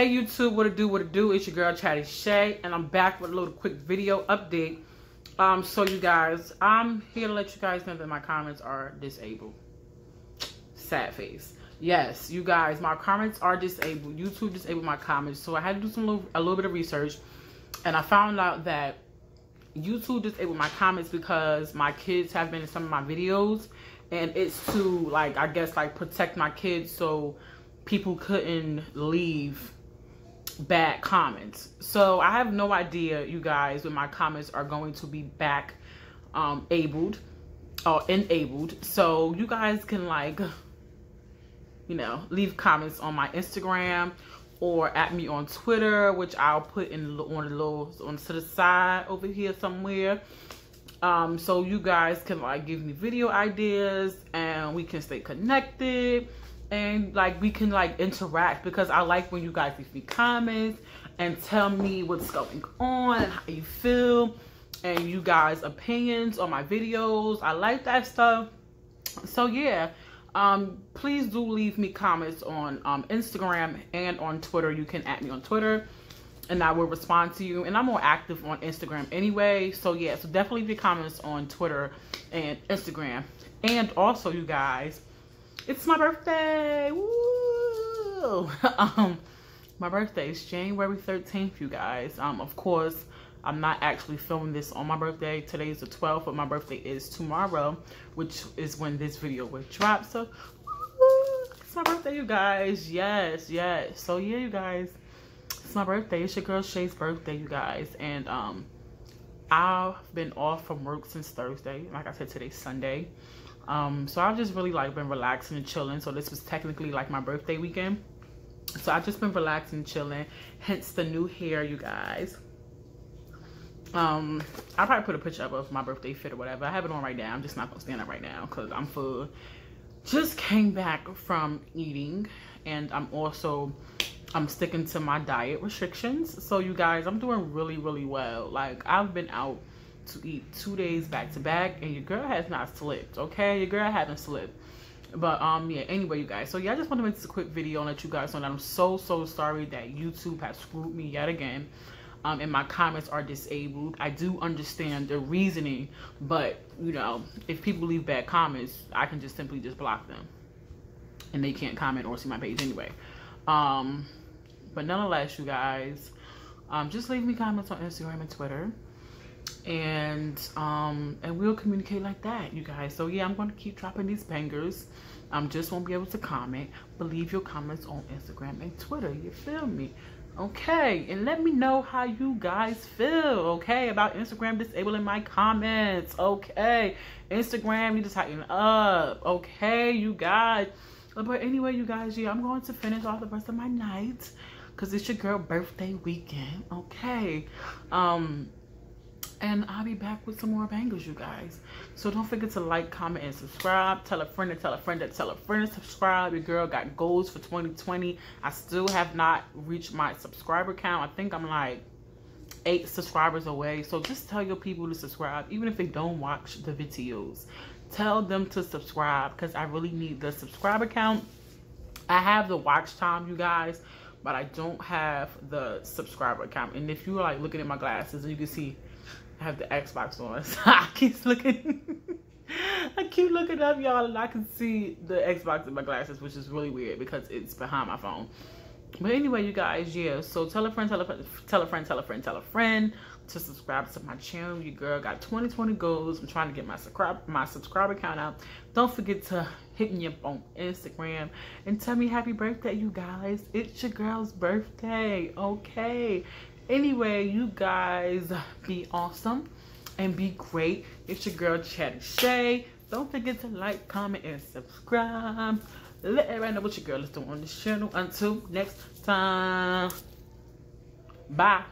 Hey YouTube, what it do, what it do? It's your girl Chatty Shay, and I'm back with a little quick video update. Um, so you guys, I'm here to let you guys know that my comments are disabled. Sad face. Yes, you guys, my comments are disabled. YouTube disabled my comments, so I had to do some little, a little bit of research, and I found out that YouTube disabled my comments because my kids have been in some of my videos, and it's to like I guess like protect my kids so people couldn't leave bad comments. So I have no idea, you guys, when my comments are going to be back um, abled or enabled. So you guys can like, you know, leave comments on my Instagram or at me on Twitter, which I'll put in on the little on to the side over here somewhere. Um, so you guys can like give me video ideas and we can stay connected and like we can like interact because I like when you guys leave me comments and tell me what's going on and how you feel and you guys opinions on my videos. I like that stuff. So yeah, um, please do leave me comments on um, Instagram and on Twitter. You can at me on Twitter and I will respond to you. And I'm more active on Instagram anyway. So yeah, so definitely leave your comments on Twitter and Instagram. And also you guys, it's my birthday. Woo! um, my birthday is January 13th, you guys. Um, of course, I'm not actually filming this on my birthday. Today is the 12th, but my birthday is tomorrow, which is when this video will drop. So, woo, it's my birthday, you guys. Yes, yes. So, yeah, you guys, it's my birthday. It's your girl Shay's birthday, you guys. And um, I've been off from work since Thursday. Like I said, today's Sunday. Um, so I've just really like been relaxing and chilling. So this was technically like my birthday weekend. So I've just been relaxing, chilling. Hence the new hair, you guys. Um, I'll probably put a picture up of my birthday fit or whatever. I have it on right now. I'm just not gonna stand up right now because I'm full. Just came back from eating and I'm also I'm sticking to my diet restrictions. So you guys, I'm doing really, really well. Like I've been out to eat two days back to back and your girl has not slipped okay? Your girl hasn't slipped. But um yeah anyway you guys. So yeah i just want to make this a quick video and let you guys know that i'm so so sorry that youtube has screwed me yet again. Um and my comments are disabled. I do understand the reasoning but you know if people leave bad comments i can just simply just block them. And they can't comment or see my page anyway. Um but nonetheless you guys um just leave me comments on instagram and twitter and um and we'll communicate like that you guys. So yeah i'm going to keep dropping these bangers. Um just won't be able to comment. But leave your comments on instagram and twitter you feel me? Okay and let me know how you guys feel okay about instagram disabling my comments okay? Instagram you just tighten up okay you guys. But anyway you guys yeah i'm going to finish off the rest of my night because it's your girl birthday weekend okay? Um and I'll be back with some more bangers, you guys. So don't forget to like, comment, and subscribe. Tell a friend to tell a friend to tell a friend to subscribe. Your girl got goals for 2020. I still have not reached my subscriber count. I think I'm like eight subscribers away. So just tell your people to subscribe, even if they don't watch the videos. Tell them to subscribe because I really need the subscriber count. I have the watch time, you guys, but I don't have the subscriber count. And if you're like looking at my glasses, and you can see I have the Xbox on. So I keep looking. I keep looking up, y'all, and I can see the Xbox in my glasses, which is really weird because it's behind my phone. But anyway, you guys, yeah. So tell a friend, tell a friend, tell a friend, tell a friend, tell a friend to subscribe to my channel. Your girl got 2020 goals. I'm trying to get my subscribe my subscriber count out. Don't forget to hit me up on Instagram and tell me happy birthday, you guys. It's your girl's birthday, okay? Anyway, you guys be awesome and be great. It's your girl Chatty Shay. Don't forget to like, comment, and subscribe. Let everybody know what your girl is doing on this channel. Until next time. Bye.